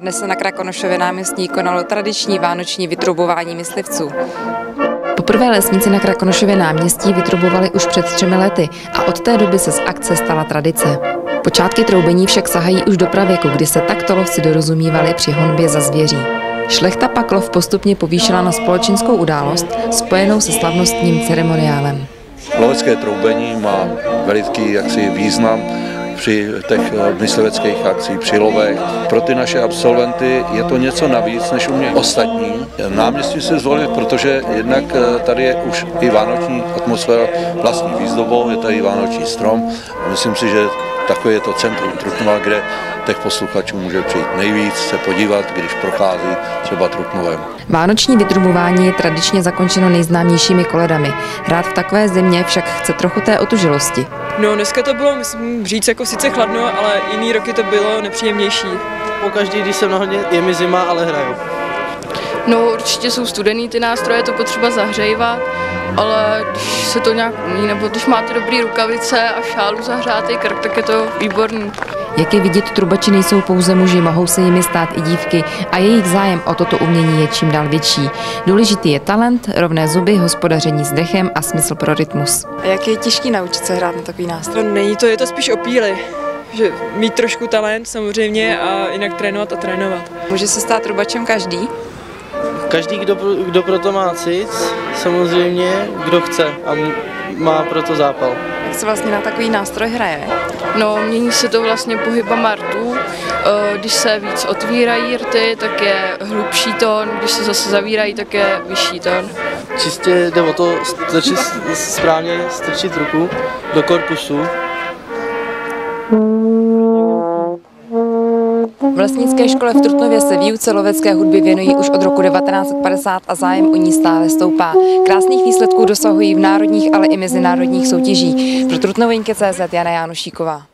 Dnes se na Krakonošově náměstí konalo tradiční vánoční vytrubování myslivců. Poprvé lesníci na Krakonošově náměstí vytrubovali už před třemi lety a od té doby se z akce stala tradice. Počátky troubení však sahají už do pravěku, kdy se takto lovci dorozumívali při honbě za zvěří. Šlechta pak lov postupně povýšila na společenskou událost spojenou se slavnostním ceremoniálem. Lovecké troubení má veliký jaksi význam při těch eh, mysliveckých akcích, při lovech. Pro ty naše absolventy je to něco navíc než u mě ostatní. Náměstí se zvolit, protože jednak eh, tady je už i vánoční atmosféra vlastní výzdobou, je tady vánoční strom. Myslím si, že takové je to centrum Trutnova, kde těch posluchačů může přijít nejvíc, se podívat, když prochází třeba Trutnovem. Vánoční vytrumování je tradičně zakončeno nejznámějšími koledami. Hrát v takové zimě však chce trochu té otužilosti. No dneska to bylo, myslím, říct jako sice chladno, ale jiný roky to bylo nepříjemnější. Po každý, když jsem na hodně, je mi zima, ale hraju. No určitě jsou studený ty nástroje, to potřeba zahřejvat, ale když se to nějak umí, nebo když máte dobrý rukavice a šálu zahřátý krk, tak je to výborný. Jak je vidět, trubači nejsou pouze muži, mohou se jimi stát i dívky a jejich zájem o toto umění je čím dál větší. Důležitý je talent, rovné zuby, hospodaření s dechem a smysl pro rytmus. A jak je těžký naučit se hrát na takový nástroj? No, není to, je to spíš o píli. Že mít trošku talent samozřejmě a jinak trénovat a trénovat. Může se stát trubačem každý? Každý, kdo, kdo pro to má cit, samozřejmě, kdo chce a má pro to zápal. Jak se vlastně na takový nástroj hraje? No, mění se to vlastně pohybama rtů. Eh, Když se víc otvírají rty, tak je hlubší tón, když se zase zavírají, tak je vyšší tón. Čistě jde o to strčit, správně strčit ruku do korpusu. V lesnické škole v Trutnově se výuce lovecké hudby věnují už od roku 1950 a zájem o ní stále stoupá. Krásných výsledků dosahují v národních, ale i mezinárodních soutěžích. Pro Trutnovinky CZ Jana Jánošíková.